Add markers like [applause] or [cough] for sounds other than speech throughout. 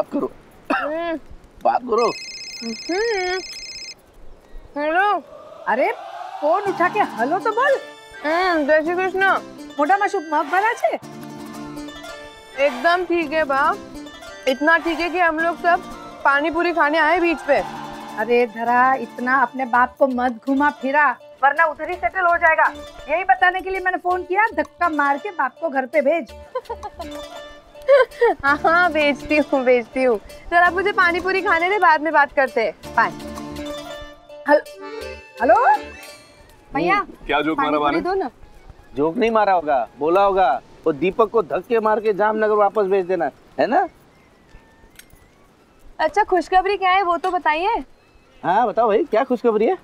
बात करो हम्म, बात करो हम्म। हेलो अरे फोन उठा के हलो तो बोल हम्म, जय श्री कृष्ण મોઢામાં શું મગ ભરા છે एकदम ठीक है बा इतना ठीक है कि हम लोग सब पानी पूरी खाने आए बीच पे अरे धरा इतना अपने बाप को मत घुमा फिरा वरना उधर ही सेटल हो जाएगा यही बताने के लिए मैंने फोन किया धक्का मार के बाप को घर पे भेज [laughs] [laughs] हाँ हाँ भेजती हूँ भेजती हूँ। जरा मुझे पानी पूरी खाने दे बाद में बात करते हैं। बाय हेलो भैया क्या जोक मारा मारे दो ना। जोक नहीं मारा होगा बोला होगा वो दीपक को धक्के मार के जामनगर वापस भेज देना है ना? अच्छा खुशखबरी क्या है वो तो बताइए। हाँ बताओ भाई क्या खुशखबरी है?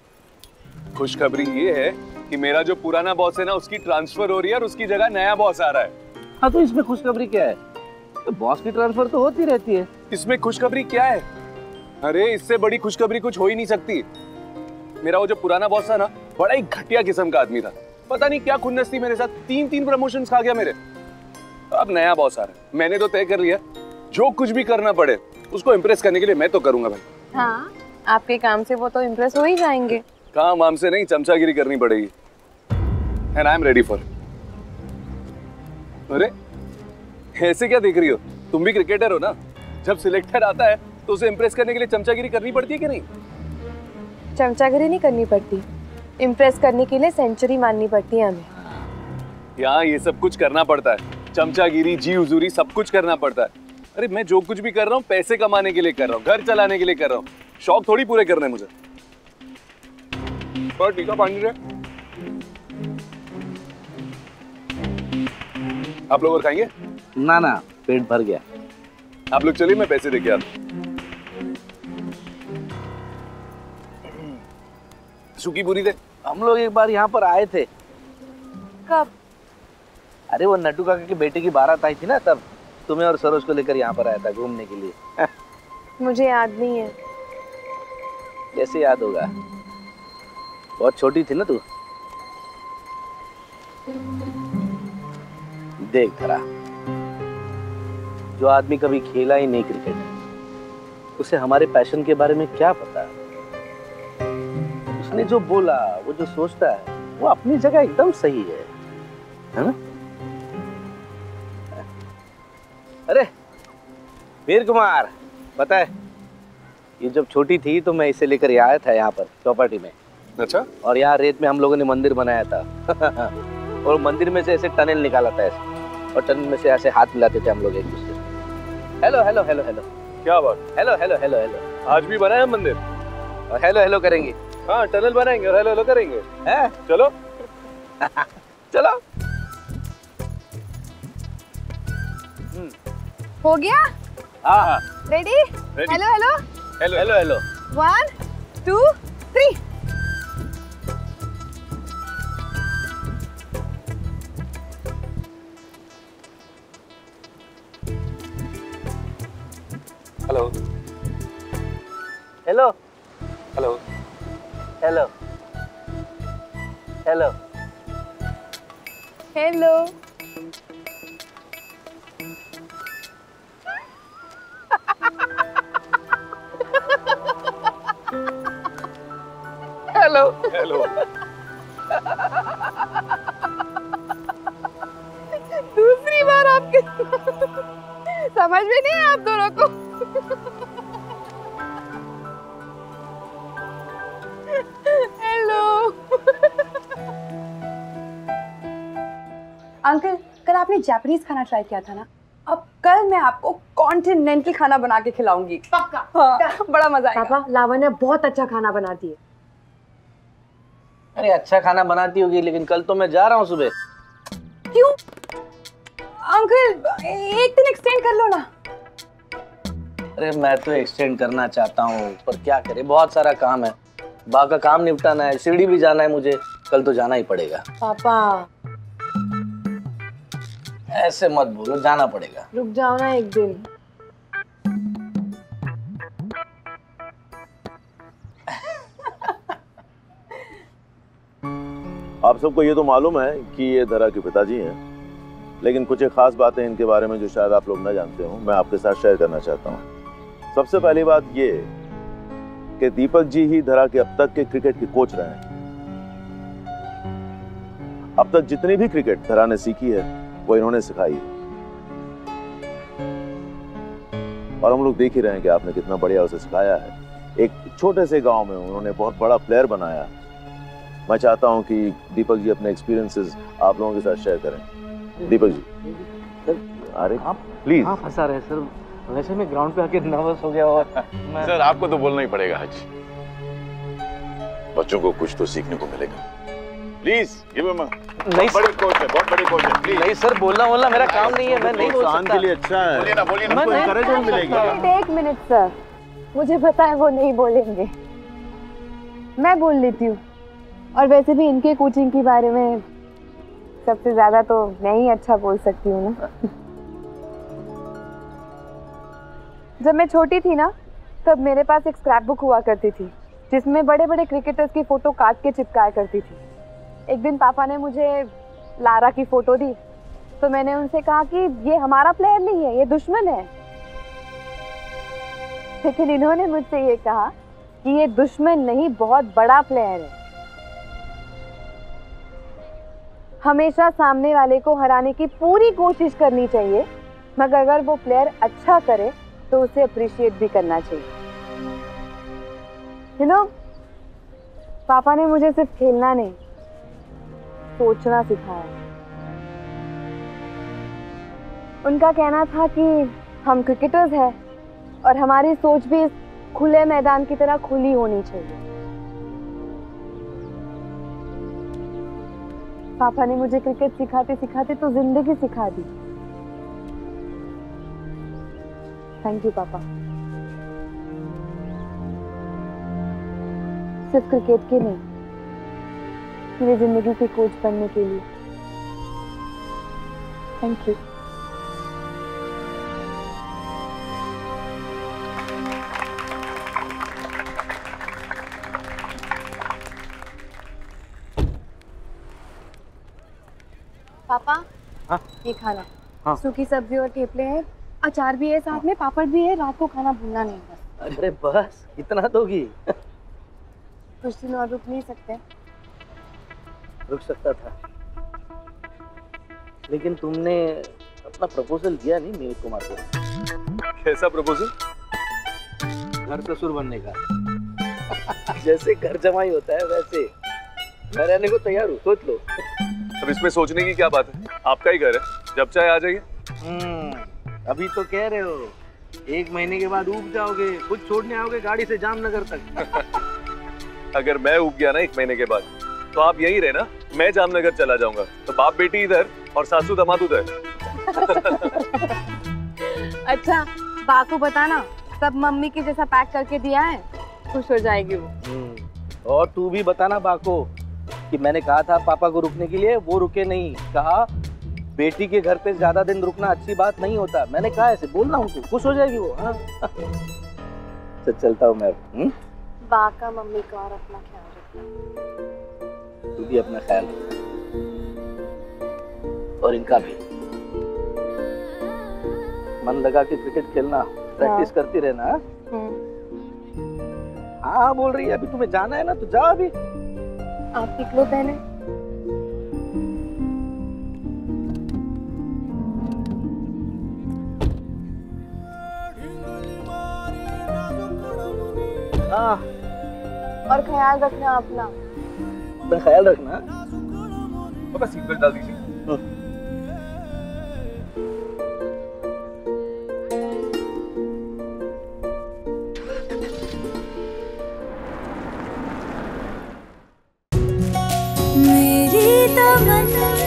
खुशखबरी ये है कि मेरा जो पुराना बॉस है ना उसकी ट्रांसफ़र हो रही है और उसकी जगह नया बॉस आ रहा है। हाँ तो इसमें खुशखबरी क्या है? तो बॉस की ट्रांसफ़र तो होती रहती है। इसमें खुशखबरी क्या है? अरे इससे बड़ी खुशखबरी कुछ हो ही नहीं सकती। मेरा वो जो पुराना बॉस था ना बड़ा ही घटिया किस्म का आदमी था। पता नहीं क्या खुन्नस थी मेरे साथ तीन तीन प्रमोशन खा गया मेरे। अब नया बॉस आ रहा है। मैंने तो तय कर लिया जो कुछ भी करना पड़े उसको इम्प्रेस करने के लिए मैं तो करूँगा भाई। हाँ आपके काम से वो तो इम्प्रेस हो ही जाएँगे। काम वाम से नहीं चमचागिरी करनी पड़ेगी। And I am ready for अरे ऐसे क्या देख रही हो? तुम भी क्रिकेटर हो ना? जब सिलेक्टेड आता है तो उसे इम्प्रेस करने के लिए चमचागिरी करनी पड़ती है कि नहीं? चमचागिरी नहीं करनी पड़ती। इम्प्रेस करने के लिए सेंचुरी माननी पड़ती है हमें। यहाँ ये सब कुछ करना पड़ता है। चमचागिरी जी हुजूरी सब कुछ करना पड़ता है। अरे मैं जो कुछ भी कर रहा हूँ पैसे कमाने के लिए कर रहा हूँ घर चलाने के लिए कर रहा हूँ। शौक थोड़ी पूरे करने मुझे। टीका पानी रे आप लोग और खाएँगे? ना ना पेट भर गया। आप लोग चलिए मैं पैसे देके आता हूँ। सूखी पूरी दे हम लोग एक बार यहाँ पर आए थे। कब? अरे वो नड्डू काका की बेटे की बारात आई थी ना तब। तुम्हें और सरोज को लेकर यहाँ पर आया था घूमने के लिए। मुझे याद नहीं है। कैसे याद होगा? बहुत छोटी थी ना तू। देख धरा जो आदमी कभी खेला ही नहीं क्रिकेट। उसे हमारे पैशन के बारे में क्या पता? उसने जो बोला वो जो सोचता है वो अपनी जगह एकदम सही है। है ना? अरे वीर कुमार पता है ये जब छोटी थी तो मैं इसे लेकर आया था यहाँ पर चौपाटी में। अच्छा? और यहाँ रेत में हम लोगों ने मंदिर बनाया था। [laughs] और मंदिर में से ऐसे टनल निकाला था ऐसे। और टनल में से ऐसे हाथ मिलाते थे हम लोग एक दूसरे हेलो हेलो हेलो हेलो क्या बात? हेलो हेलो हेलो हेलो आज भी बनाया मंदिर? और हेलो हेलो करेंगे। हाँ टनल बनाएँगे और हेलो हेलो करेंगे। हैं? चलो। [laughs] चलो। हो गया? हाँ हाँ। Ready hello hello hello hello hello one two three hello hello hello hello hello hello hello hello दूसरी बार आपके समझ में नहीं है आप दोनों को। [laughs] हेलो अंकल कल आपने जापानीज खाना ट्राई किया था ना? अब कल मैं आपको कॉन्टिनेंटल खाना बना के खिलाऊँगी। पक्का? हाँ, बड़ा मज़ा आएगा। पापा लावण्य बहुत अच्छा खाना बनाती है। अरे अच्छा खाना बनाती होगी लेकिन कल तो मैं जा रहा हूँ सुबह। क्यों? अंकल एक दिन एक्सटेंड कर लो ना। अरे मैं तो एक्सटेंड करना चाहता हूँ पर क्या करे? बहुत सारा काम है। बा का काम निपटाना है सीढ़ी भी जाना है मुझे। कल तो जाना ही पड़ेगा। पापा। ऐसे मत बोलो जाना पड़ेगा। रुक जाओ ना एक दिन। आप सबको ये तो मालूम है कि ये धरा के पिताजी हैं। लेकिन कुछ एक खास बातें इनके बारे में जो शायद आप लोग न जानते हो मैं आपके साथ शेयर करना चाहता हूँ। सबसे पहली बात ये कि दीपक जी ही धरा के अब तक के क्रिकेट के कोच रहे हैं। अब तक जितनी भी क्रिकेट धरा ने सीखी है वो इन्होंने सिखाई है। और हम लोग देख ही रहे हैं कि आपने कितना बढ़िया उसे सिखाया है। एक छोटे से गाँव में उन्होंने बहुत बड़ा प्लेयर बनाया। मैं चाहता हूँ कि दीपक जी अपने एक्सपीरियंसेस आप लोगों के साथ शेयर करें। दीपक जी। अरे आप प्लीज़ कहाँ फंसा रहे सर। वैसे मैं ग्राउंड पे आके नर्वस हो गया और मैं सर आपको तो बोलना ही पड़ेगा आज बच्चों को कुछ तो सीखने को मिलेगा। प्लीज़ गिव हिम नहीं बड़े कोच है बहुत बड़े कोच है प्लीज़ नहीं सर बोलना बोलना मेरा काम नहीं है मैं नहीं बोल सकता। के लिए अच्छा है। बोलिए ना बोलिए ना मैं नहीं encouragement बोल एक मिनट सर मुझे पता है वो नहीं बोलेंगे। मैं बोल लेती हूँ। और वैसे भी इनके कोचिंग के बारे में सबसे ज़्यादा तो मैं ही अच्छा बोल सकती हूँ ना। जब मैं छोटी थी ना, तब मेरे पास एक स्क्रैप बुक हुआ करती थी, जिसमें बड़े बड़े क्रिकेटर्स की फ़ोटो काट के चिपकाया करती थी। एक दिन पापा ने मुझे लारा की फ़ोटो दी तो मैंने उनसे कहा कि ये हमारा प्लेयर नहीं है, ये दुश्मन है। लेकिन इन्होंने मुझसे ये कहा कि ये दुश्मन नहीं, बहुत बड़ा प्लेयर है। हमेशा सामने वाले को हराने की पूरी कोशिश करनी चाहिए, मगर अगर वो प्लेयर अच्छा करे तो उसे अप्रिशिएट भी करना चाहिए। यू नो पापा ने मुझे सिर्फ़ खेलना नहीं, सोचना सिखाया। उनका कहना था कि हम क्रिकेटर्स हैं और हमारी सोच भी इस खुले मैदान की तरह खुली होनी चाहिए। पापा ने मुझे क्रिकेट सिखाते सिखाते तो ज़िंदगी सिखा दी। थैंक यू पापा सिर्फ़ क्रिकेट के नहीं मेरी ज़िंदगी के कोच बनने के लिए। थैंक यू पापा हाँ? ये खाना। हाँ। सूखी सब्ज़ी और ठेपले हैं। अचार भी है साथ में पापड़ भी है रात को खाना भूलना नहीं बस। अरे बस इतना दोगी कुछ दिन और रुक नहीं सकते। रुक सकता था। लेकिन तुमने अपना प्रपोजल दिया नहीं मेरे कुमार को। कैसा प्रपोजल घर ससुर बनने का। जैसे घर जमाई होता है वैसे। मैं रहने को तैयार हूँ सोच लो। अब इसमें सोचने की क्या बात है? आपका ही घर है। जब चाहे आ जाइए। हम्म, अभी तो कह रहे हो एक महीने के बाद उब जाओगे खुद छोड़ने आओगे गाड़ी से जामनगर तक। [laughs] अगर मैं उब गया ना एक महीने के बाद तो आप यही रहे ना मैं जामनगर चला जाऊँगा। तो बाप बेटी इधर और सासू दमाद उधर। [laughs] अच्छा बा को बताना सब मम्मी के जैसा पैक करके दिया है? खुश हो जाएगी वो। हम्म, और तू भी बताना बाको कि मैंने कहा था पापा को रुकने के लिए वो रुके नहीं। कहा बेटी के घर पे ज़्यादा दिन रुकना अच्छी बात नहीं होता। मैंने कहा ऐसे बोलना उनको खुश हो जाएगी वो हाँ। चल चलता हूँ मैं अब, हम्म? बा का मम्मी का और अपना ख्याल रखना। तू भी अपना ख्याल और इनका भी। मन लगा के क्रिकेट खेलना प्रैक्टिस करती रहना हाँ? हम्म, हाँ हाँ बोल रही है अभी तुम्हें जाना है ना तो जाओ अभी। आप निकलो पहले हाँ। और ख्याल रखना अपना। अपना ख्याल रखना। तो बस सीट बेल्ट डाल दीजिए। मेरी तमन्ना